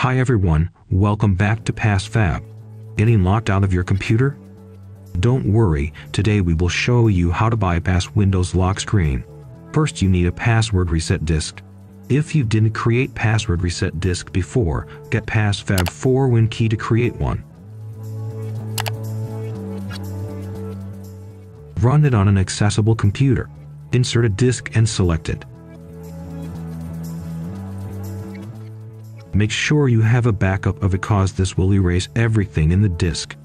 Hi everyone, welcome back to PassFab. Getting locked out of your computer? Don't worry, today we will show you how to bypass Windows lock screen. First you need a password reset disk. If you didn't create password reset disk before, get PassFab 4 Win key to create one. Run it on an accessible computer. Insert a disk and select it. Make sure you have a backup of it cause this will erase everything in the disk.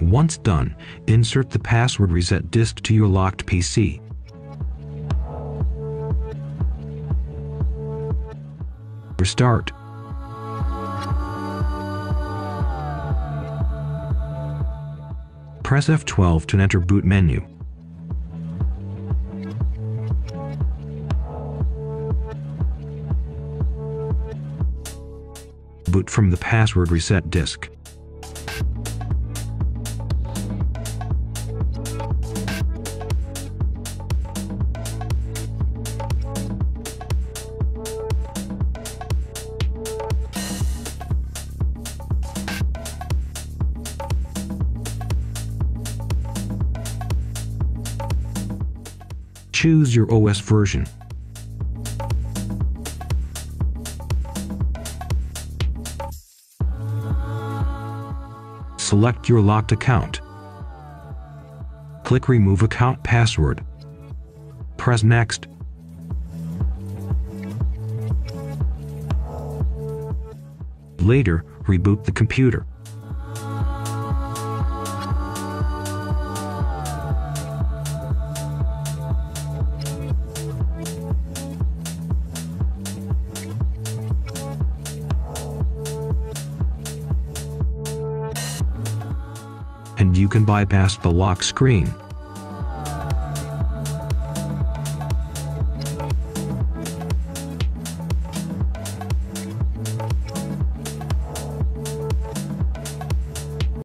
Once done, insert the password reset disk to your locked PC. Restart. Press F12 to enter boot menu. Boot from the password reset disk. Choose your OS version. Select your locked account. Click Remove Account Password. Press Next. Later, reboot the computer. And you can bypass the lock screen.